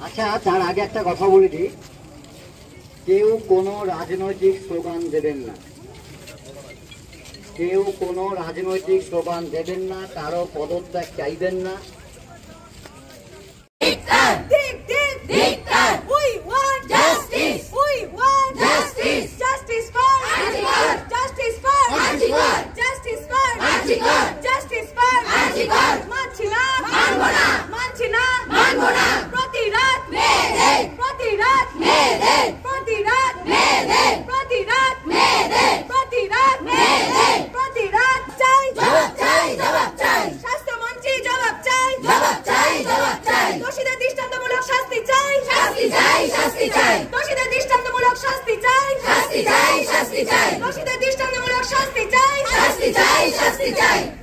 আচ্ছা তার আগে একটা কথা বলে দিই। কেউ কোনো রাজনৈতিক স্লোগান দেবেন না। কেউ কোনো রাজনৈতিক স্লোগান দেবেন না, কারও পদত্যাগ চাইবেন না। Antigone. Justice for Antigone. মানছি না মানব না মানছি না মানব না প্রতি রাত মেয়েদে প্রতি রাত মেয়েদে প্রতি রাত মেয়েদে প্রতি রাত মেয়েদে প্রতি রাত মেয়েদে প্রতি রাত চাই জবাব চাই জবাব চাই স্বাস্থ্যমন্ত্রী জবাব চাই জবাব চাই জবাব চাই দোষীদের দৃষ্টান্তমূলক শাস্তি চাই শাস্তি চাই শাস্তি চাই দোষীদের দৃষ্টান্তমূলক শাস্তি চাই শাস্তি চাই শাস্তি চাই দোষীদের দৃষ্টান্তমূলক শাস্তি চাই